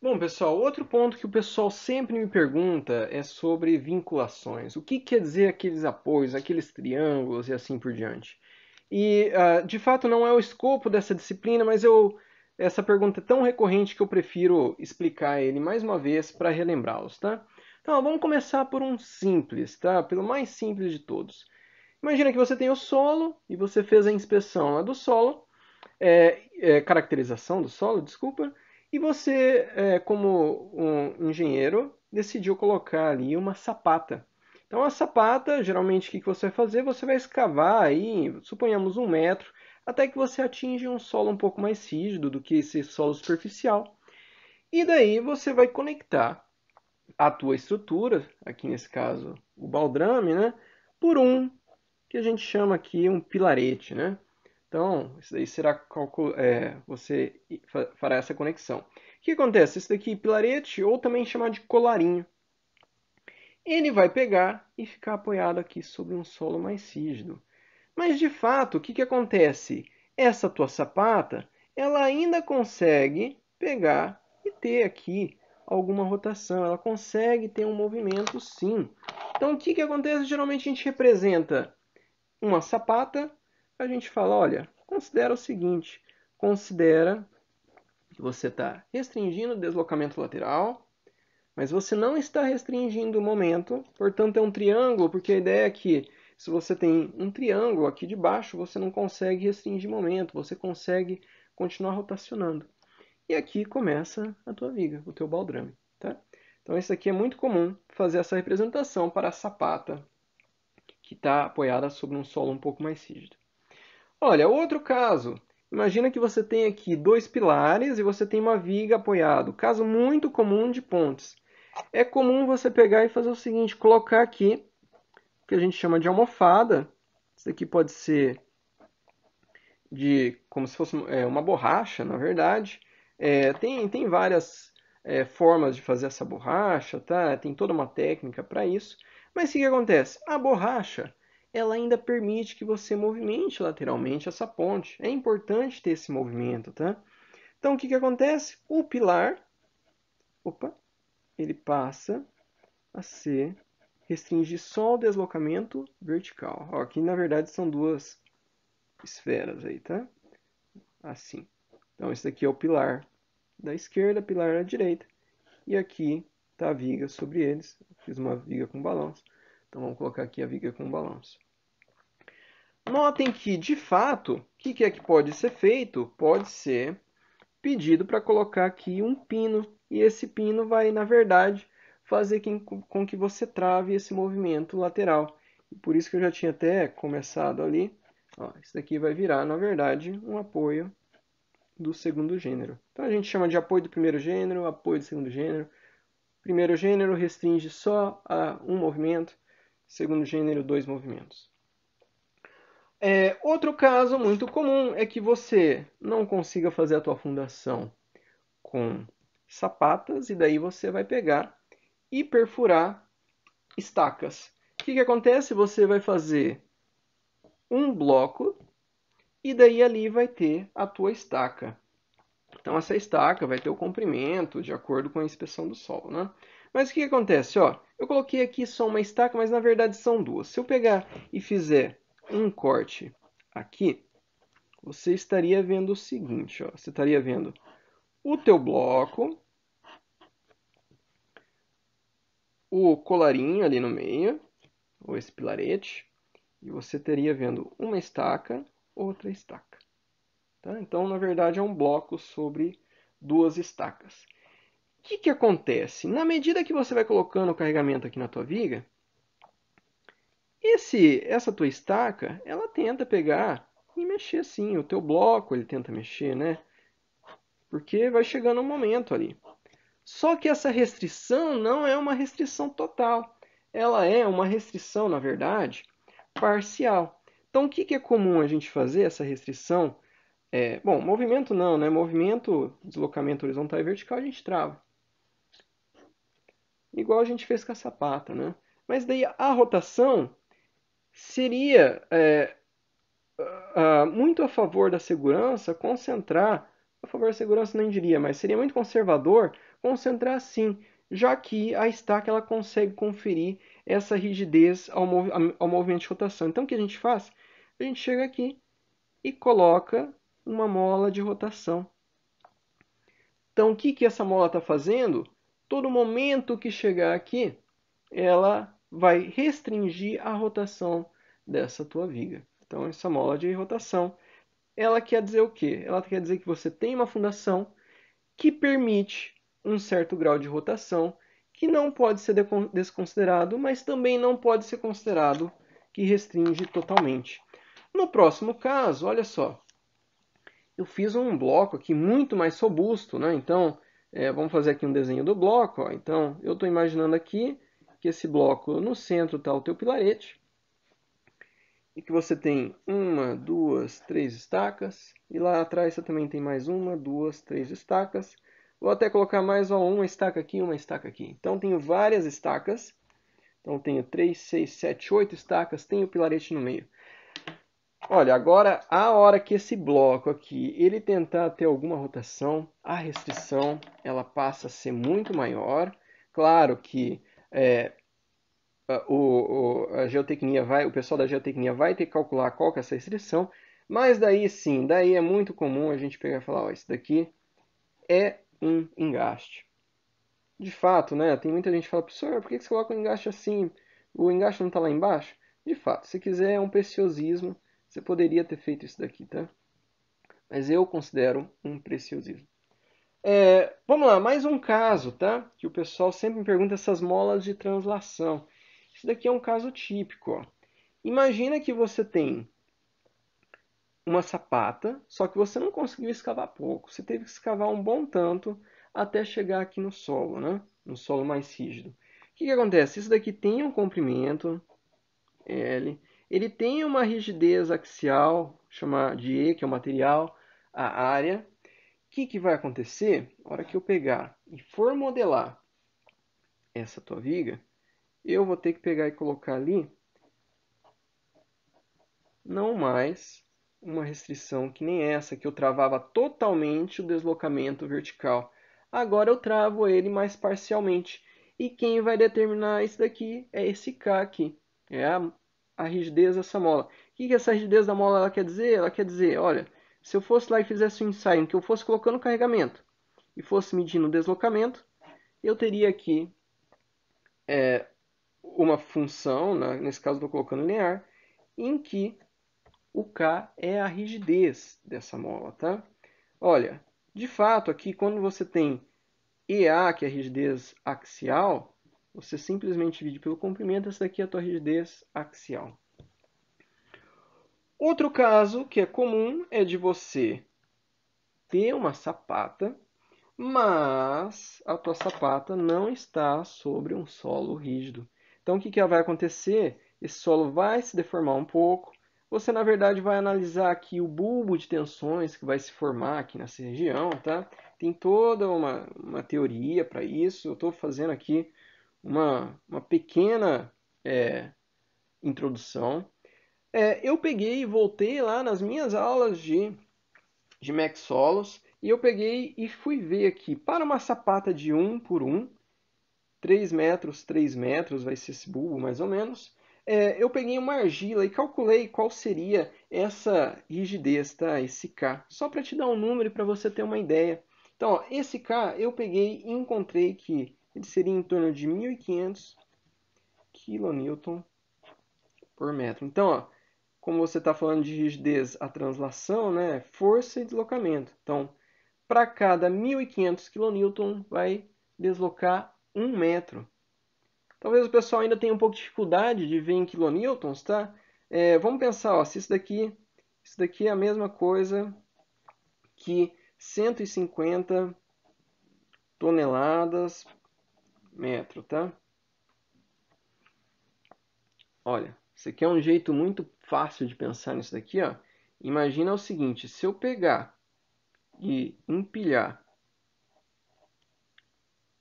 Bom, pessoal, outro ponto que o pessoal sempre me pergunta é sobre vinculações. O que quer dizer aqueles apoios, aqueles triângulos e assim por diante? E, uh, de fato, não é o escopo dessa disciplina, mas eu, essa pergunta é tão recorrente que eu prefiro explicar ele mais uma vez para relembrá-los, tá? Então, vamos começar por um simples, tá? Pelo mais simples de todos. Imagina que você tem o solo e você fez a inspeção do solo, é, é, caracterização do solo, desculpa, e você, é, como um engenheiro, decidiu colocar ali uma sapata. Então a sapata, geralmente o que você vai fazer? Você vai escavar aí, suponhamos um metro, até que você atinge um solo um pouco mais rígido do que esse solo superficial. E daí você vai conectar a tua estrutura, aqui nesse caso o baldrame, né, por um que a gente chama aqui um pilarete, né? Então, isso daí será. É, você fará essa conexão. O que acontece? Esse daqui, pilarete, ou também chamado de colarinho. Ele vai pegar e ficar apoiado aqui sobre um solo mais rígido. Mas, de fato, o que, que acontece? Essa tua sapata, ela ainda consegue pegar e ter aqui alguma rotação. Ela consegue ter um movimento, sim. Então, o que, que acontece? Geralmente, a gente representa uma sapata a gente fala, olha, considera o seguinte, considera que você está restringindo o deslocamento lateral, mas você não está restringindo o momento, portanto é um triângulo, porque a ideia é que se você tem um triângulo aqui de baixo, você não consegue restringir momento, você consegue continuar rotacionando. E aqui começa a tua viga, o teu baldrame. Tá? Então isso aqui é muito comum fazer essa representação para a sapata que está apoiada sobre um solo um pouco mais rígido. Olha, outro caso. Imagina que você tem aqui dois pilares e você tem uma viga apoiado. Caso muito comum de pontes. É comum você pegar e fazer o seguinte, colocar aqui, que a gente chama de almofada. Isso aqui pode ser de como se fosse é, uma borracha, na verdade. É, tem, tem várias é, formas de fazer essa borracha, tá? Tem toda uma técnica para isso. Mas o que, que acontece? A borracha ela ainda permite que você movimente lateralmente essa ponte. É importante ter esse movimento, tá? Então, o que, que acontece? O pilar, opa, ele passa a ser restringir só o deslocamento vertical. Ó, aqui, na verdade, são duas esferas aí, tá? Assim. Então, esse daqui é o pilar da esquerda, pilar da direita. E aqui está a viga sobre eles. Fiz uma viga com balanço. Então vamos colocar aqui a viga com balanço. Notem que, de fato, o que é que pode ser feito? Pode ser pedido para colocar aqui um pino. E esse pino vai, na verdade, fazer com que você trave esse movimento lateral. E por isso que eu já tinha até começado ali. Ó, isso daqui vai virar, na verdade, um apoio do segundo gênero. Então a gente chama de apoio do primeiro gênero, apoio do segundo gênero. Primeiro gênero restringe só a um movimento, segundo gênero, dois movimentos. É, outro caso muito comum é que você não consiga fazer a tua fundação com sapatas e daí você vai pegar e perfurar estacas. O que, que acontece? Você vai fazer um bloco e daí ali vai ter a tua estaca. Então essa estaca vai ter o comprimento de acordo com a inspeção do solo, né? Mas o que, acontece? Ó, eu coloquei aqui só uma estaca, mas na verdade são duas. Se eu pegar e fizer um corte aqui, você estaria vendo o seguinte, ó, você estaria vendo o teu bloco, o colarinho ali no meio, ou esse pilarete, e você teria vendo uma estaca, outra estaca. Tá? Então, na verdade, é um bloco sobre duas estacas. O que, que acontece? Na medida que você vai colocando o carregamento aqui na tua viga, esse, essa tua estaca, ela tenta pegar e mexer sim. O teu bloco ele tenta mexer, né? Porque vai chegando um momento ali. Só que essa restrição não é uma restrição total. Ela é uma restrição, na verdade, parcial. Então, o que, que é comum a gente fazer essa restrição? É, bom, movimento não, né? Movimento, deslocamento horizontal e vertical a gente trava. Igual a gente fez com a sapata, né? Mas daí a rotação seria é, uh, muito a favor da segurança concentrar a favor da segurança não diria, mas seria muito conservador concentrar assim, já que a estaca ela consegue conferir essa rigidez ao, ao movimento de rotação. Então o que a gente faz? A gente chega aqui e coloca uma mola de rotação. Então o que, que essa mola está fazendo? Todo momento que chegar aqui, ela vai restringir a rotação dessa tua viga. Então essa mola de rotação ela quer dizer o quê? Ela quer dizer que você tem uma fundação que permite um certo grau de rotação, que não pode ser desconsiderado, mas também não pode ser considerado que restringe totalmente. No próximo caso, olha só, eu fiz um bloco aqui muito mais robusto, né? Então, é, vamos fazer aqui um desenho do bloco. Ó. Então, eu estou imaginando aqui que esse bloco, no centro está o teu pilarete, e que você tem uma, duas, três estacas, e lá atrás você também tem mais uma, duas, três estacas. Vou até colocar mais ó, uma estaca aqui, uma estaca aqui. Então tenho várias estacas. Então tenho três, seis, sete, oito estacas, tenho o pilarete no meio. Olha, agora a hora que esse bloco aqui ele tentar ter alguma rotação, a restrição ela passa a ser muito maior. Claro que é, o, o, a geotecnia vai, o pessoal da geotecnia vai ter que calcular qual que é essa restrição, mas daí sim, daí é muito comum a gente pegar e falar, ó, isso daqui é um engaste. De fato, né, tem muita gente que fala, professor, por que você coloca um engaste assim? O engaste não está lá embaixo? De fato, se quiser é um preciosismo, você poderia ter feito isso daqui, tá? Mas eu considero um preciosismo. É, vamos lá, mais um caso, tá? Que o pessoal sempre me pergunta essas molas de translação. Isso daqui é um caso típico. Ó. Imagina que você tem uma sapata, só que você não conseguiu escavar pouco. Você teve que escavar um bom tanto até chegar aqui no solo, né? no solo mais rígido. O que, que acontece? Isso daqui tem um comprimento L, ele tem uma rigidez axial, chama de E, que é o material, a área. O que, que vai acontecer? Na hora que eu pegar e for modelar essa tua viga, eu vou ter que pegar e colocar ali não mais uma restrição que nem essa, que eu travava totalmente o deslocamento vertical. Agora eu travo ele mais parcialmente. E quem vai determinar isso daqui é esse K aqui. É a, a rigidez dessa mola. O que, que essa rigidez da mola ela quer dizer? Ela quer dizer, olha, se eu fosse lá e fizesse um ensaio em que eu fosse colocando carregamento e fosse medindo o deslocamento, eu teria aqui é, uma função, né, nesse caso estou colocando linear, em que o K é a rigidez dessa mola, tá? Olha, de fato aqui quando você tem EA, que é a rigidez axial, você simplesmente divide pelo comprimento, essa daqui é a tua rigidez axial. Outro caso que é comum é de você ter uma sapata, mas a tua sapata não está sobre um solo rígido. Então, o que, que vai acontecer? Esse solo vai se deformar um pouco. Você, na verdade, vai analisar aqui o bulbo de tensões que vai se formar aqui nessa região, tá? Tem toda uma, uma teoria para isso. Eu estou fazendo aqui uma, uma pequena é, introdução. É, eu peguei e voltei lá nas minhas aulas de, de Max Solos e eu peguei e fui ver aqui para uma sapata de 1 por 1, 3 metros, 3 metros, vai ser esse bulbo mais ou menos. É, eu peguei uma argila e calculei qual seria essa rigidez, tá? esse K, só para te dar um número para você ter uma ideia. Então, ó, esse K eu peguei e encontrei que ele seria em torno de 1.500 kN por metro. Então, ó, como você está falando de rigidez, a translação, né, força e deslocamento. Então, para cada 1.500 kN vai deslocar um metro. Talvez o pessoal ainda tenha um pouco de dificuldade de ver em kilonewtons, tá? É, vamos pensar, ó, se isso daqui, isso daqui é a mesma coisa que 150 toneladas metro, tá? Olha, isso aqui é um jeito muito fácil de pensar nisso daqui, ó. Imagina o seguinte, se eu pegar e empilhar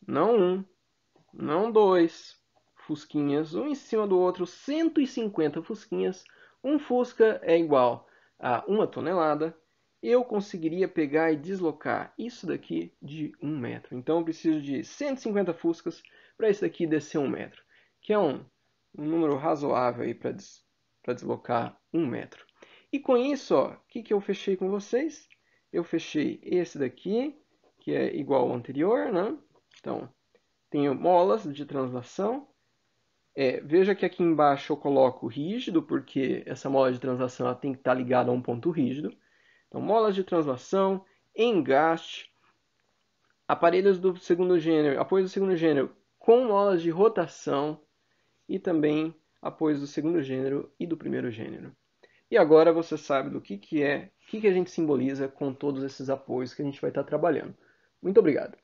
não um, não dois fusquinhas, um em cima do outro, 150 fusquinhas. Um fusca é igual a uma tonelada eu conseguiria pegar e deslocar isso daqui de 1 metro. Então eu preciso de 150 fuscas para isso daqui descer 1 metro, que é um, um número razoável para des, deslocar 1 metro. E com isso, o que, que eu fechei com vocês? Eu fechei esse daqui, que é igual ao anterior, né? Então, tenho molas de translação. É, veja que aqui embaixo eu coloco rígido, porque essa mola de translação ela tem que estar ligada a um ponto rígido. Então, molas de translação, engaste, aparelhos do segundo gênero, apoios do segundo gênero com molas de rotação e também apoios do segundo gênero e do primeiro gênero. E agora você sabe do que, que é, o que, que a gente simboliza com todos esses apoios que a gente vai estar trabalhando. Muito obrigado.